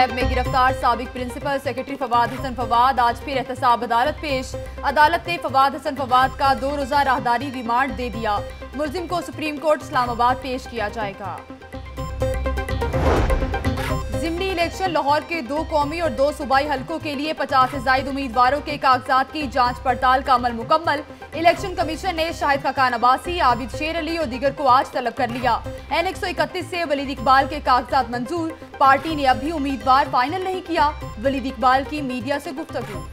नैब में गिरफ़्तार सबक प्रिंसिपल सेक्रेटरी फवाद हसन फवाद। आज फिर एहतसाब अदालत पेश। अदालत ने फवाद हसन फवाद का दो रोजा राहदारी रिमांड दे दिया। मुलिम को सुप्रीम कोर्ट इस्लामाबाद पेश किया जाएगा। इलेक्शन लाहौर के दो कौमी और दो सूबाई हलकों के लिए पचास से जायद उम्मीदवारों के कागजात की जाँच पड़ताल का अमल मुकम्मल। इलेक्शन कमीशन ने शाहिद खकान अब्बासी, आबिद शेर अली और दीगर को आज तलब कर लिया। एन एक सौ इकतीस से वलीद इकबाल के कागजात मंजूर। पार्टी ने अभी उम्मीदवार फाइनल नहीं किया। वलीद इकबाल की मीडिया से गुफ्तगू।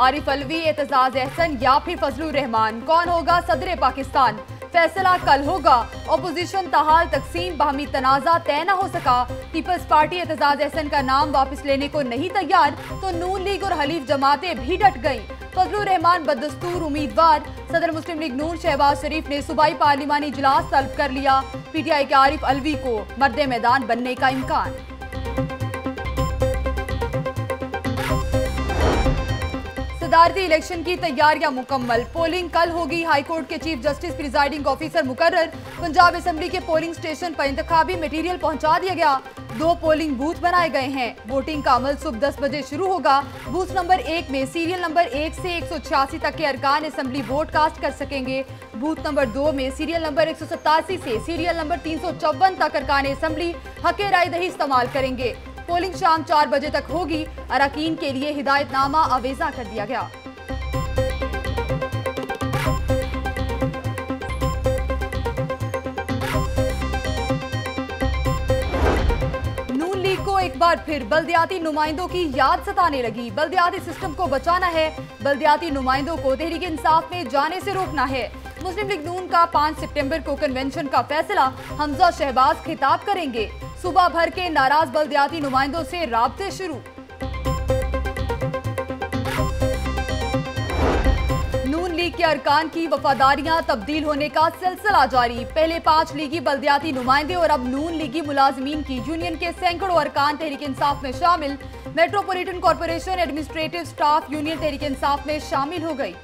आरिफ अलवी, एतजाज एहसन या फिर फजलुर रहमान। कौन होगा सदर पाकिस्तान? फैसला कल होगा। अपोजिशन तहाल, तकसीम, बाहमी तनाजा तय न हो सका। पीपल्स पार्टी एतजाज एहसन का नाम वापस लेने को नहीं तैयार तो नून लीग और हलीफ जमातें भी डट गईं। फजलुर रहमान बदस्तूर उम्मीदवार। सदर मुस्लिम लीग नून शहबाज शरीफ ने सूबाई पार्लिमानी इजलास तलब कर लिया। पीटीआई के आरिफ अलवी को मर्द मैदान बनने का इम्कान। सदारती इलेक्शन की तैयारियाँ मुकम्मल। पोलिंग कल होगी हाईकोर्ट के चीफ जस्टिस, प्रिजाइडिंग ऑफिसर मुकर्रर। पंजाब असेंबली के पोलिंग स्टेशन पर इंतखाबी मटेरियल पहुँचा दिया गया। दो पोलिंग बूथ बनाए गए हैं। वोटिंग का अमल सुबह दस बजे शुरू होगा। बूथ नंबर एक में सीरियल नंबर एक से एक सौ छियासी तक के अरकान असेंबली वोट कास्ट कर सकेंगे। बूथ नंबर दो में सीरियल नंबर एक से सीरियल नंबर तीन तक अरकान असेंबली हके राय दही इस्तेमाल करेंगे। पोलिंग शाम चार बजे तक होगी। अरकान के लिए हिदायतनामा आवेजा कर दिया गया। नून लीग को एक बार फिर बल्दियाती नुमाइंदों की याद सताने लगी। बल्दियाती सिस्टम को बचाना है। बल्दियाती नुमाइंदों को तहरीक इंसाफ में जाने से रोकना है। मुस्लिम लीग नून का 5 सितंबर को कन्वेंशन का फैसला। हमजा शहबाज खिताब करेंगे। सुबह भर के नाराज़ बल्दियाती नुमाइंदों से राबते शुरू। नून लीग के अरकान की वफादारियाँ तब्दील होने का सिलसिला जारी। पहले पाँच लीगी बल्दियाती नुमाइंदे और अब नून लीगी मुलाजमीन की यूनियन के सैकड़ों अरकान तहरीक इंसाफ में शामिल। Metropolitan corporation administrative staff union Tehreek Insaf में शामिल हो गई।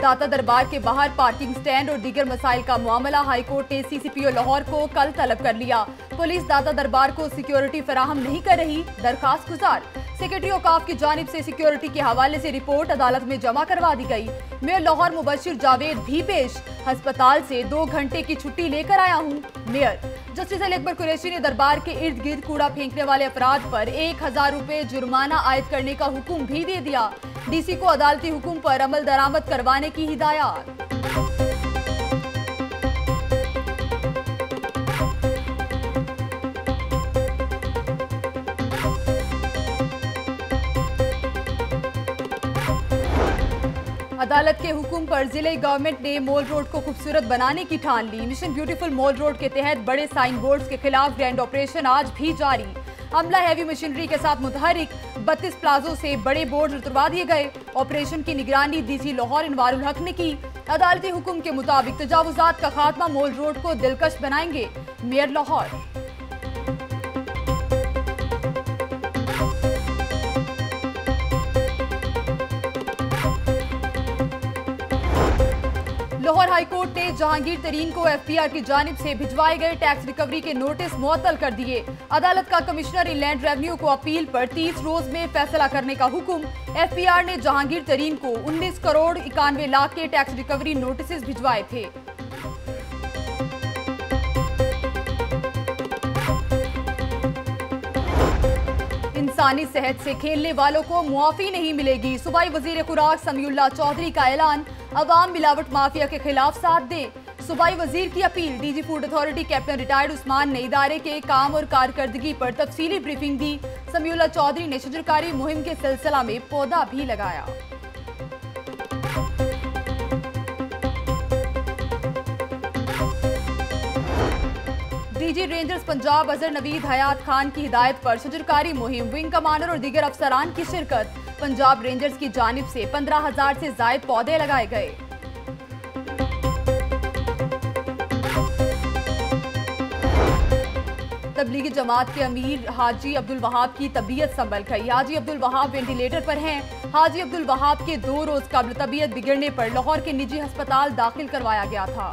दाता दरबार के बाहर पार्किंग स्टैंड और दीगर मसाइल का मामला, हाईकोर्ट ने सीसीपीओ लाहौर को कल तलब कर लिया। पुलिस दाता दरबार को सिक्योरिटी फराहम नहीं कर रही, दरखास्त गुजार। सेक्रेटरी औकाफ की जानब से सिक्योरिटी के हवाले से रिपोर्ट अदालत में जमा करवा दी गई। मेयर लाहौर मुबशिर जावेद भी पेश। अस्पताल से दो घंटे की छुट्टी लेकर आया हूँ, मेयर। जस्टिस अली अकबर कुरैशी ने दरबार के इर्द गिर्द कूड़ा फेंकने वाले अफराद पर एक हज़ार रूपए जुर्माना आयद करने का हुक्म भी दे दिया। डीसी को अदालती हुक्म पर अमल दरामद करवाने की हिदायत। अदालत के हुक्म पर ज़िले गवर्नमेंट ने मॉल रोड को खूबसूरत बनाने की ठान ली। मिशन ब्यूटीफुल मॉल रोड के तहत बड़े साइन बोर्ड्स के खिलाफ ग्रैंड ऑपरेशन आज भी जारी। अमला हैवी मशीनरी के साथ मुतहरिक बत्तीस प्लाजों से बड़े बोर्ड उतरवा दिए गए। ऑपरेशन की निगरानी डीसी लाहौर इनवारुल हक ने की। अदालती हुक्म के मुताबिक तजावजात का खात्मा मोल रोड को दिलकश बनाएँगे मेयर लाहौर। लाहौर हाईकोर्ट ने जहांगीर तरीन को एफपीआर की जानिब से भिजवाए गए टैक्स रिकवरी के नोटिस मुअत्तल कर दिए। अदालत का कमिश्नर इनलैंड रेवेन्यू को अपील पर 30 रोज में फैसला करने का हुक्म। एफपीआर ने जहांगीर तरीन को 19 करोड़ इक्यानवे लाख के टैक्स रिकवरी नोटिस भिजवाए थे। इंसानी सेहत से खेलने वालों को मुआफी नहीं मिलेगी। सूबाई वज़ीर खुराक समीउल्ला चौधरी का ऐलान। अवाम मिलावट माफिया के खिलाफ साथ दें। सूबाई वज़ीर की appeal, DG food authority captain retired Usman ने इदारे के काम और कारकर्दगी पर तफसीली ब्रीफिंग दी। समीउल्ला चौधरी ने शजरकारी मुहिम के सिलसिला में पौधा भी लगाया। डीजी रेंजर्स पंजाब अजहर नवीद हयात खान की हिदायत पर शजरकारी मुहिम, विंग कमांडर और दीगर अफसरान की शिरकत। पंजाब रेंजर्स की जानिब से पंद्रह हज़ार से जायद पौधे लगाए गए। तबलीगी जमात के अमीर हाजी अब्दुल वहाब की तबीयत संभल गई। हाजी अब्दुल वहाब वेंटिलेटर पर हैं। हाजी अब्दुल वहाब के दो रोज कबल तबीयत बिगड़ने पर लाहौर के निजी अस्पताल दाखिल करवाया गया था।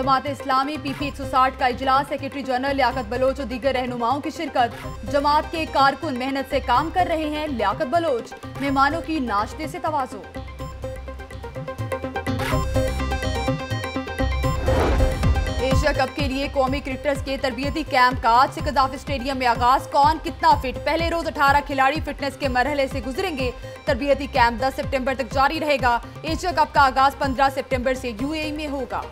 जमात इस्लामी पीपी एक सौ साठ का इजलास, सेक्रेटरी जनरल लियाकत बलोच और दीगर रहनुमाओं की शिरकत। जमात के कारकुन मेहनत से काम कर रहे हैं लियाकत बलोच। मेहमानों की नाश्ते से तवाजो। एशिया कप के लिए कौमी क्रिकेटर्स के तरबियती कैंप का आज से कदाफ स्टेडियम में आगाज़। कौन कितना फिट पहले रोज 18 खिलाड़ी फिटनेस के मरहले से गुजरेंगे। तरबियती कैंप 10 सितंबर तक जारी रहेगा। एशिया कप का आगाज़ 15 सितंबर से यूएई में होगा।